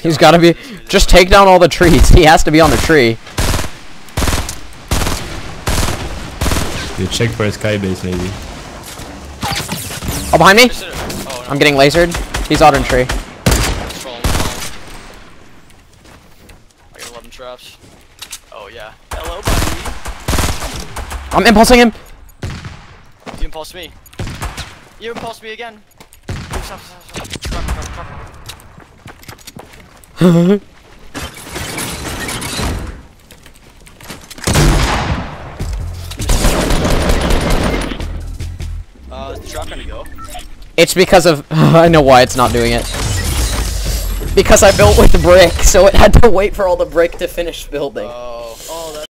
He's gotta be. Just take down all the trees. He has to be on the tree. You check for a sky base maybe. Oh, behind me. Oh, I'm getting lasered. He's out in tree. I got 11 traps. Oh yeah. Hello, buddy. I'm impulsing him. You impulsed me. You impulsed me again. Stop, stop, stop. Drop, drop, drop. Uh, is the trap gonna go? It's because of. I know why it's not doing it. Because I built with the brick, so it had to wait for all the brick to finish building. Oh,